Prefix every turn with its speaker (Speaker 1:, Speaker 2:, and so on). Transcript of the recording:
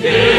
Speaker 1: Yeah.